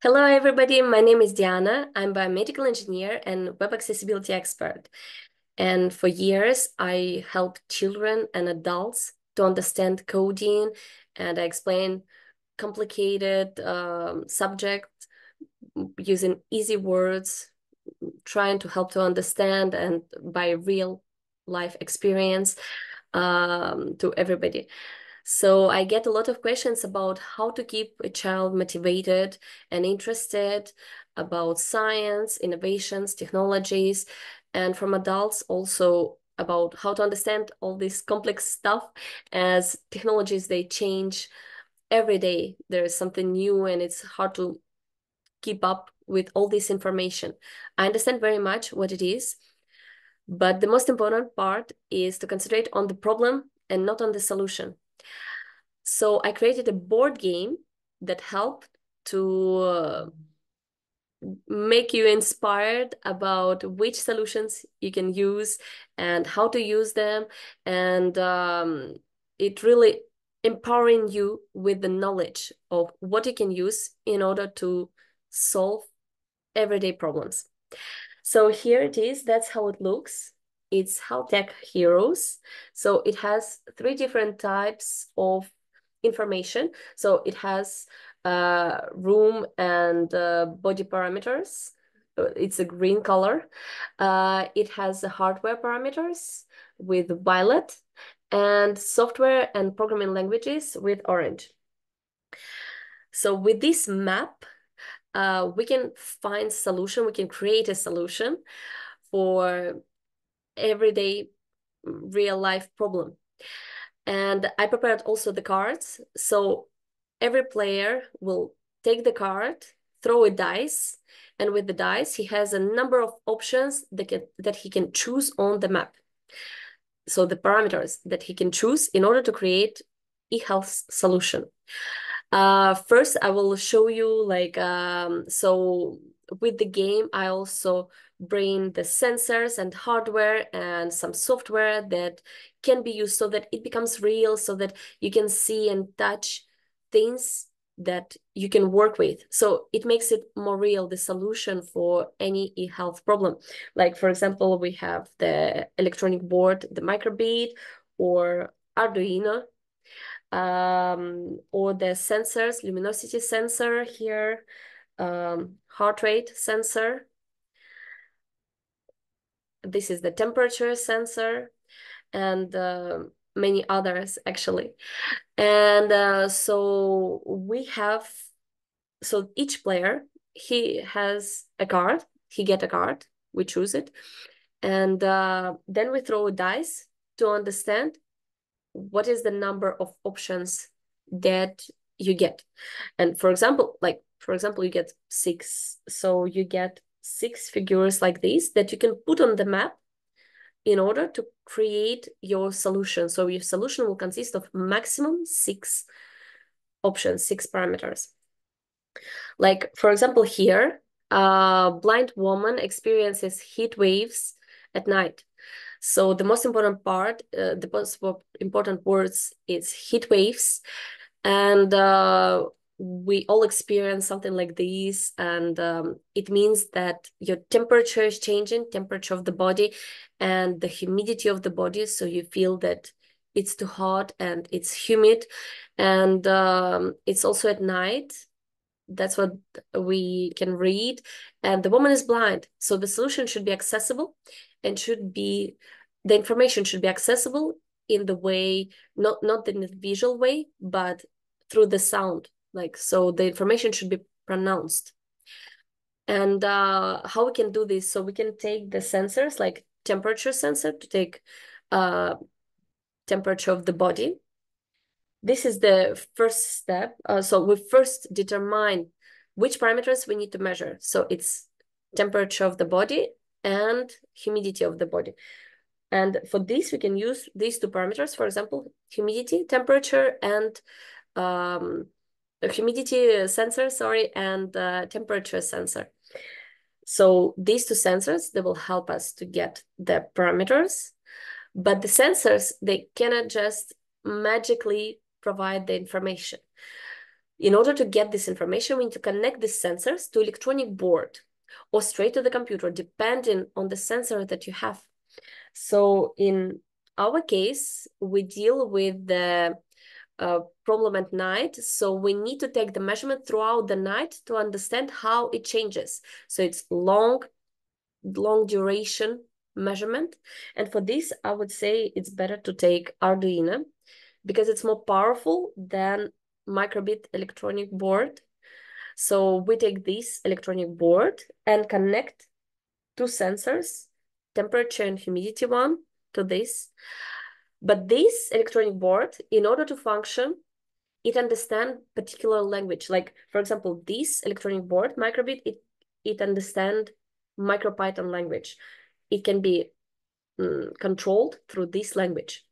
Hello, everybody. My name is Diana. I'm a biomedical engineer and web accessibility expert. And for years, I help children and adults to understand coding and I explain complicated um, subjects using easy words, trying to help to understand and by real life experience um, to everybody. So I get a lot of questions about how to keep a child motivated and interested about science, innovations, technologies, and from adults also about how to understand all this complex stuff as technologies they change every day. There is something new and it's hard to keep up with all this information. I understand very much what it is, but the most important part is to concentrate on the problem and not on the solution. So I created a board game that helped to uh, make you inspired about which solutions you can use and how to use them. And um, it really empowering you with the knowledge of what you can use in order to solve everyday problems. So here it is. That's how it looks. It's Health Tech Heroes. So it has three different types of information. So it has uh, room and uh, body parameters. Uh, it's a green color. Uh, it has hardware parameters with violet and software and programming languages with orange. So with this map, uh, we can find solution, we can create a solution for everyday real life problem. And I prepared also the cards. So every player will take the card, throw a dice, and with the dice, he has a number of options that, can, that he can choose on the map. So the parameters that he can choose in order to create e-health solution. Uh, first, I will show you like, um, so with the game, I also bring the sensors and hardware and some software that can be used so that it becomes real, so that you can see and touch things that you can work with. So it makes it more real, the solution for any e-health problem. Like, for example, we have the electronic board, the microbit, or Arduino, um, or the sensors, luminosity sensor here, um, heart rate sensor. This is the temperature sensor and uh, many others actually. And uh, so we have, so each player, he has a card, he get a card, we choose it. And uh, then we throw a dice to understand what is the number of options that you get. And for example, like for example, you get six. So you get six figures like this that you can put on the map in order to create your solution. So your solution will consist of maximum six options, six parameters. Like, for example, here, a blind woman experiences heat waves at night. So the most important part, uh, the most important words is heat waves. And uh, we all experience something like this and um, it means that your temperature is changing temperature of the body and the humidity of the body. So you feel that it's too hot and it's humid. And um, it's also at night. That's what we can read. And the woman is blind. So the solution should be accessible and should be the information should be accessible in the way not not in the visual way but through the sound like so the information should be pronounced. And uh, how we can do this? So we can take the sensors like temperature sensor to take uh, temperature of the body. This is the first step. Uh, so we first determine which parameters we need to measure. So it's temperature of the body and humidity of the body. And for this we can use these two parameters. For example humidity temperature and um, humidity sensor, sorry, and uh, temperature sensor. So these two sensors, they will help us to get the parameters, but the sensors, they cannot just magically provide the information. In order to get this information, we need to connect these sensors to electronic board or straight to the computer, depending on the sensor that you have. So in our case, we deal with the uh, problem at night. So we need to take the measurement throughout the night to understand how it changes. So it's long, long duration measurement. And for this, I would say it's better to take Arduino because it's more powerful than microbit electronic board. So we take this electronic board and connect two sensors, temperature and humidity one to this. But this electronic board, in order to function, it understand particular language. Like, for example, this electronic board, microbit, it, it understand MicroPython language. It can be um, controlled through this language.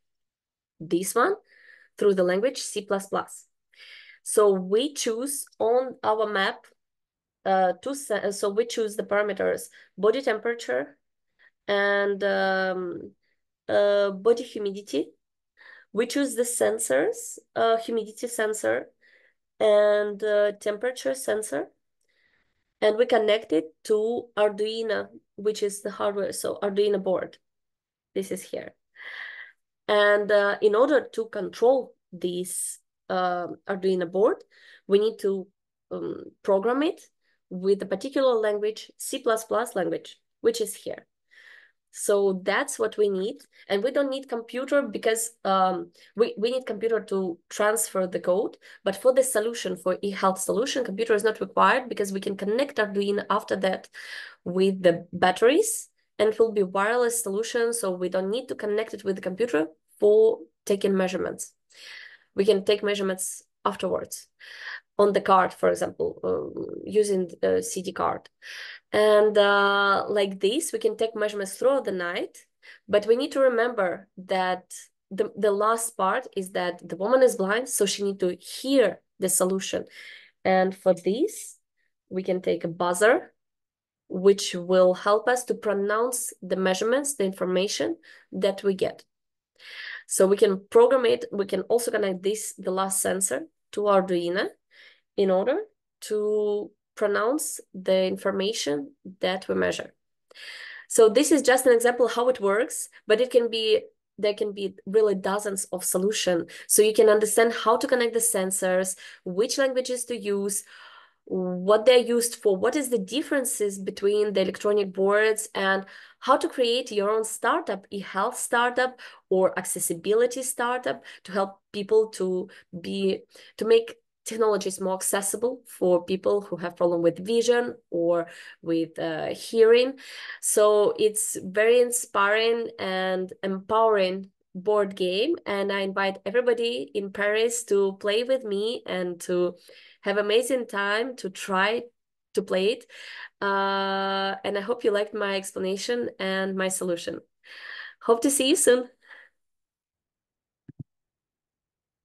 This one, through the language C++. So we choose on our map uh, to so we choose the parameters body temperature and um, uh, body humidity. We choose the sensors, uh, humidity sensor and uh, temperature sensor. And we connect it to Arduino, which is the hardware. So Arduino board, this is here. And uh, in order to control this uh, Arduino board, we need to um, program it with a particular language, C++ language, which is here. So that's what we need. And we don't need computer because um, we, we need computer to transfer the code. But for the solution, for e-health solution, computer is not required because we can connect Arduino after that with the batteries and it will be wireless solution. So we don't need to connect it with the computer for taking measurements we can take measurements afterwards on the card, for example, uh, using the CD card. And uh, like this, we can take measurements throughout the night, but we need to remember that the, the last part is that the woman is blind, so she need to hear the solution. And for this, we can take a buzzer, which will help us to pronounce the measurements, the information that we get. So we can program it. We can also connect this, the last sensor, to Arduino in order to pronounce the information that we measure. So this is just an example how it works, but it can be there can be really dozens of solutions. So you can understand how to connect the sensors, which languages to use, what they're used for, what is the differences between the electronic boards and how to create your own startup, e-health startup or accessibility startup to help people to be, to make technologies more accessible for people who have problem with vision or with uh, hearing. So it's very inspiring and empowering board game and I invite everybody in Paris to play with me and to have amazing time to try to play it. Uh, and I hope you liked my explanation and my solution. Hope to see you soon.